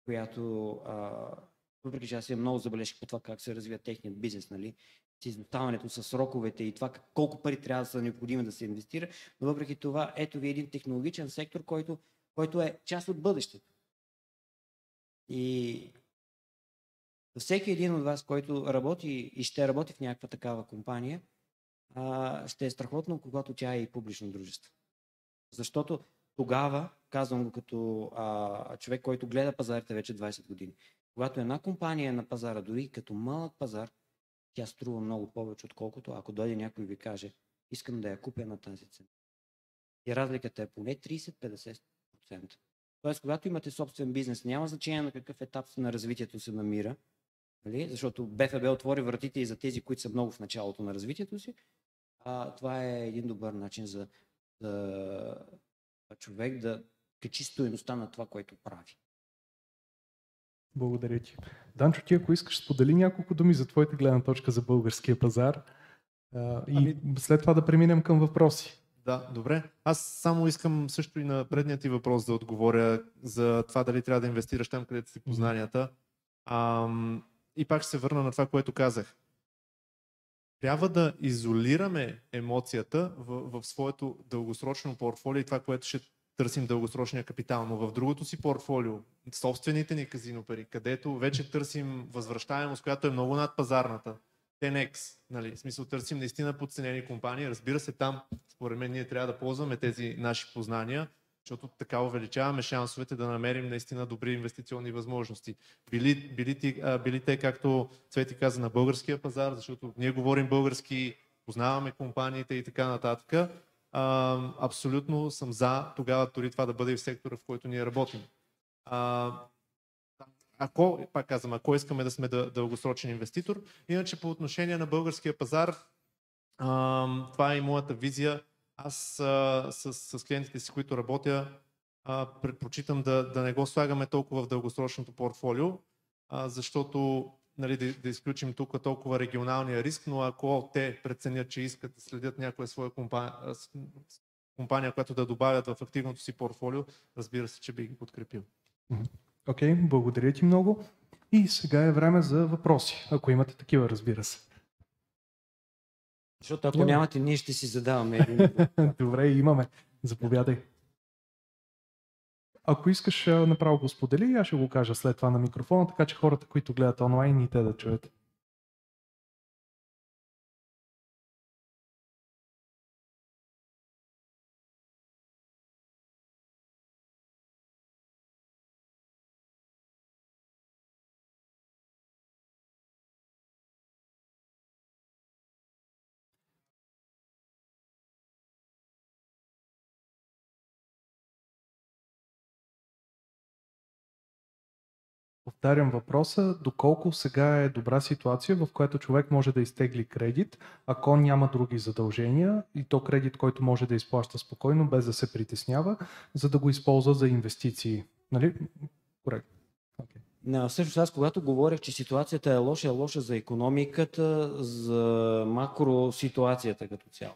Speaker 3: която а, въпреки че аз имам много забележки по това как се развива техният бизнес, нали, с изоставането, с сроковете и това колко пари трябва да са необходими да се инвестира, но въпреки това, ето ви един технологичен сектор, който, който е част от бъдещето. И всеки един от вас, който работи и ще работи в някаква такава компания, ще е страхотно, когато тя е и публично дружество. Защото тогава, казвам го като а, човек, който гледа пазарите вече 20 години, когато една компания е на пазара, дори като малък пазар, тя струва много повече, отколкото ако дойде някой и ви каже, искам да я купя на тази цена. И разликата е поне 30-50%. Тоест, когато имате собствен бизнес, няма значение на какъв етап на развитието се намира, нали? защото БФБ отвори вратите и за тези, които са много в началото на развитието си, а, това е един добър начин за, за човек да качи стоеността на това, което прави.
Speaker 1: Благодаря ти. Данчо, ти ако искаш, сподели няколко думи за твоята гледна точка за българския пазар а, и ами... след това да преминем към въпроси.
Speaker 2: Да, добре. Аз само искам също и на предният ти въпрос да отговоря за това дали трябва да инвестираш там, където си познанията. Ам, и пак ще се върна на това, което казах. Трябва да изолираме емоцията в, в своето дългосрочно портфолио и това, което ще търсим дългосрочния капитал, но в другото си портфолио, собствените ни казино пари, където вече търсим възвръщаемост, която е много над пазарната, 10x, нали, в смисъл търсим наистина подценени компании. Разбира се, там, според мен, ние трябва да ползваме тези наши познания, защото така увеличаваме шансовете да намерим наистина добри инвестиционни възможности. Били, били, били те, както Цвети каза, на българския пазар, защото ние говорим български, познаваме компаниите и така нататък. А, абсолютно съм за тогава дори това да бъде и в сектора, в който ние работим. А, ако, пак казвам, ако искаме да сме дългосрочен инвеститор. Иначе по отношение на българския пазар, а, това е и моята визия. Аз а, с, с клиентите си, които работя, а, предпочитам да, да не го слагаме толкова в дългосрочното портфолио, а, защото нали, да, да изключим тук толкова регионалния риск, но ако те преценят, че искат да следят някоя своя компания, компания, която да добавят в активното си портфолио, разбира се, че би ги подкрепил.
Speaker 1: Окей, okay, благодаря ти много. И сега е време за въпроси, ако имате такива, разбира се.
Speaker 3: Защото ако нямате, ние ще си задаваме един. [laughs]
Speaker 1: Добре, имаме. Заповядай. Ако искаш, направо го сподели, аз ще го кажа след това на микрофона, така че хората, които гледат онлайн и те да чуят. Повтарям въпроса, доколко сега е добра ситуация, в която човек може да изтегли кредит, ако няма други задължения и то кредит, който може да изплаща спокойно, без да се притеснява, за да го използва за инвестиции. Нали? Коректно. Okay.
Speaker 3: No, всъщност аз когато говорех, че ситуацията е лоша, е лоша за економиката, за макро ситуацията като цяло.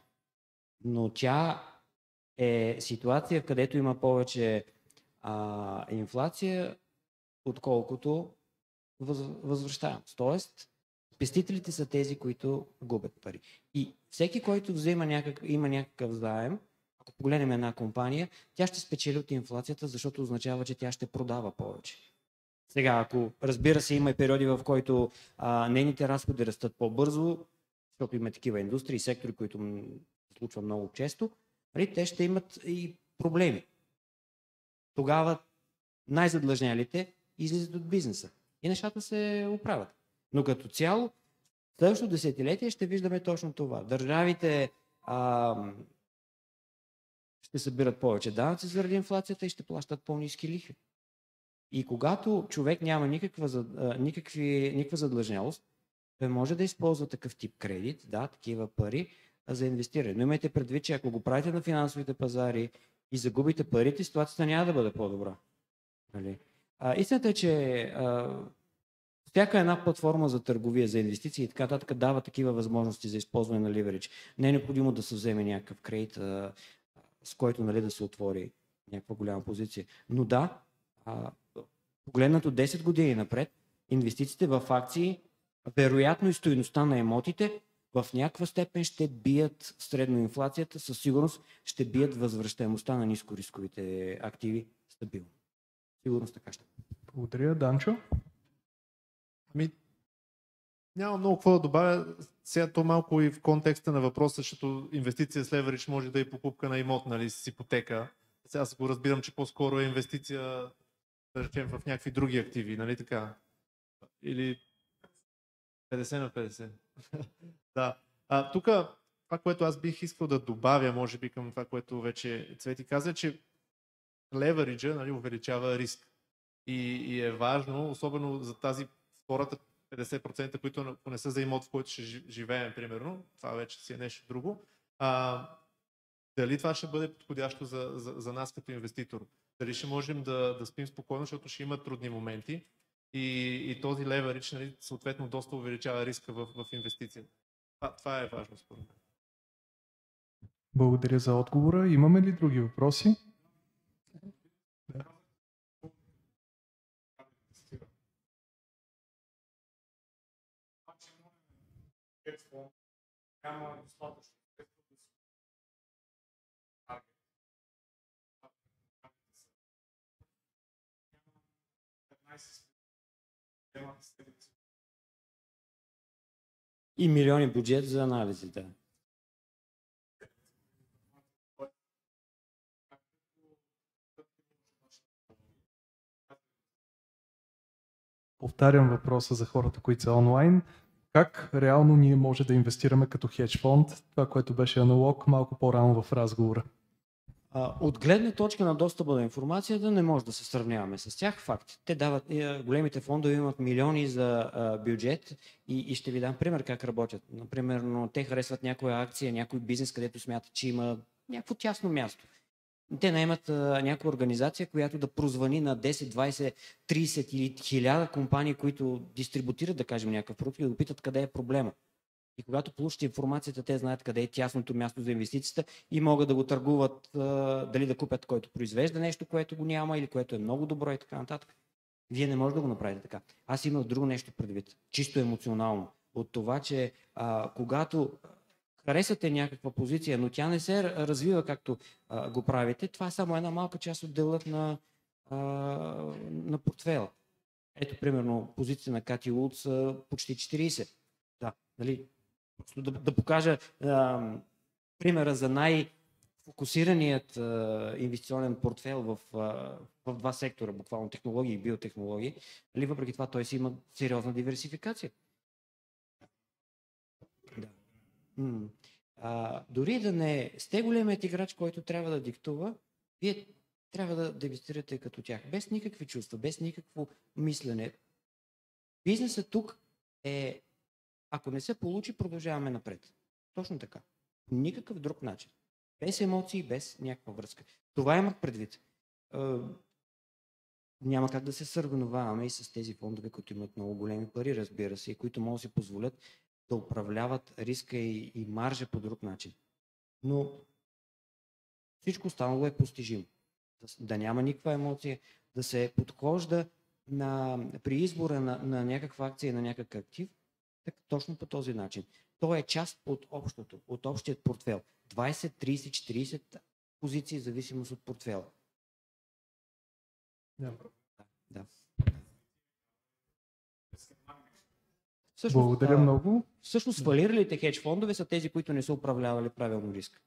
Speaker 3: Но тя е ситуация, където има повече а, инфлация, отколкото въз, възвръщаемост. Тоест, спестителите са тези, които губят пари. И всеки, който взема някак, има някакъв заем, ако погледнем една компания, тя ще спечели от инфлацията, защото означава, че тя ще продава повече. Сега, ако разбира се, има и периоди, в които а, нейните разходи растат по-бързо, защото има такива индустрии, сектори, които случва много често, нали, те ще имат и проблеми. Тогава най-задлъжнялите излизат от бизнеса. И нещата се оправят. Но като цяло, следващото десетилетие ще виждаме точно това. Държавите а, ще събират повече данъци заради инфлацията и ще плащат по-низки лихви. И когато човек няма никаква, никакви, никаква задлъжнялост, той може да използва такъв тип кредит, да, такива пари, за инвестиране. Но имайте предвид, че ако го правите на финансовите пазари и загубите парите, ситуацията няма да бъде по-добра. Нали? А, истината е, че а, всяка една платформа за търговия, за инвестиции и така нататък дава такива възможности за използване на ливеридж. Не е необходимо да се вземе някакъв кредит, а, с който нали, да се отвори някаква голяма позиция. Но да, а, Погледнато 10 години напред, инвестициите в акции, вероятно и стоеността на емотите, в някаква степен ще бият средно инфлацията, със сигурност ще бият възвръщаемостта на нискорисковите активи стабилно. Сигурно така ще.
Speaker 1: Благодаря, Данчо.
Speaker 2: Ами, няма много какво да добавя. Сега то малко и в контекста на въпроса, защото инвестиция с леверидж може да е покупка на имот, нали, с ипотека. Сега аз го разбирам, че по-скоро е инвестиция, да речем, в някакви други активи, нали така? Или 50 на 50. [laughs] да. А, тук, това, което аз бих искал да добавя, може би към това, което вече Цвети каза, че левериджа нали, увеличава риск. И, и е важно, особено за тази втората 50%, които не са за имот, в който ще живеем, примерно, това вече си е нещо друго, а, дали това ще бъде подходящо за, за, за нас като инвеститор? Дали ще можем да, да спим спокойно, защото ще има трудни моменти и, и този леверидж нали, съответно доста увеличава риска в, в инвестицията. Това, това е важно според мен.
Speaker 1: Благодаря за отговора. Имаме ли други въпроси? Няма достатъчно
Speaker 3: И милиони бюджет за анализите.
Speaker 1: Повтарям въпроса за хората, които са онлайн. Как реално ние може да инвестираме като хедж фонд? Това, което беше аналог малко по-рано в разговора.
Speaker 3: От гледна точка на достъпа до информацията не може да се сравняваме с тях. Факт. Те дават, е, големите фондове имат милиони за бюджет и, и ще ви дам пример как работят. Например, те харесват някоя акция, някой бизнес, където смятат, че има някакво тясно място. Те наемат някаква организация, която да прозвани на 10, 20, 30 или 1000 компании, които дистрибутират, да кажем, някакъв продукт и да питат къде е проблема. И когато получат информацията, те знаят къде е тясното място за инвестицията и могат да го търгуват, дали да купят който произвежда нещо, което го няма или което е много добро и така нататък. Вие не можете да го направите така. Аз имах друго нещо предвид, чисто емоционално. От това, че а, когато харесате някаква позиция, но тя не се развива както а, го правите, това е само една малка част от делът на, а, на портфела. Ето, примерно, позиция на Кати са почти 40. Да, нали, Просто да, да покажа а, примера за най- фокусираният а, инвестиционен портфел в, а, в два сектора, буквално технологии и биотехнологии, нали, въпреки това той си има сериозна диверсификация. А, дори да не сте големият играч, който трябва да диктува, вие трябва да инвестирате като тях, без никакви чувства, без никакво мислене. Бизнесът тук е ако не се получи, продължаваме напред. Точно така. Никакъв друг начин. Без емоции, без някаква връзка. Това имах предвид. Е, няма как да се съревноваваме и с тези фондове, които имат много големи пари, разбира се, и които могат да си позволят да управляват риска и, и маржа по друг начин. Но всичко останало е постижимо. Да, да няма никаква емоция, да се подхожда на, при избора на, на някаква акция, на някакъв актив, так, точно по този начин. То е част от общото, от общият портфел. 20, 30, 40 позиции, в зависимост от портфела.
Speaker 1: Да.
Speaker 3: да.
Speaker 1: Всъщност, Благодаря а, много.
Speaker 3: Всъщност фалиралите хедж фондове са тези, които не са управлявали правилно риск.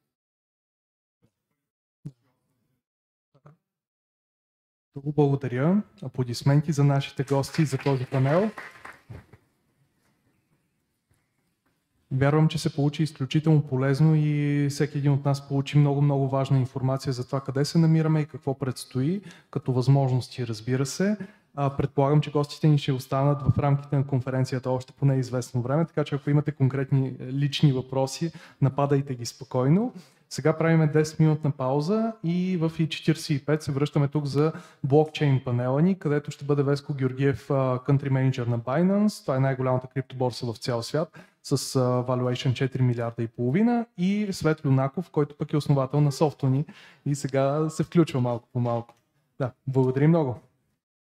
Speaker 1: Много благодаря. Аплодисменти за нашите гости за този панел. Вярвам, че се получи изключително полезно и всеки един от нас получи много-много важна информация за това къде се намираме и какво предстои, като възможности, разбира се. Предполагам, че гостите ни ще останат в рамките на конференцията още поне известно време, така че ако имате конкретни лични въпроси, нападайте ги спокойно. Сега правим 10 минутна пауза и в И45 се връщаме тук за блокчейн панела ни, където ще бъде Веско Георгиев, country manager на Binance. Това е най-голямата криптоборса в цял свят с valuation 4 милиарда и половина и Свет Люнаков, който пък е основател на софтуни и сега се включва малко по малко. Да, благодарим много.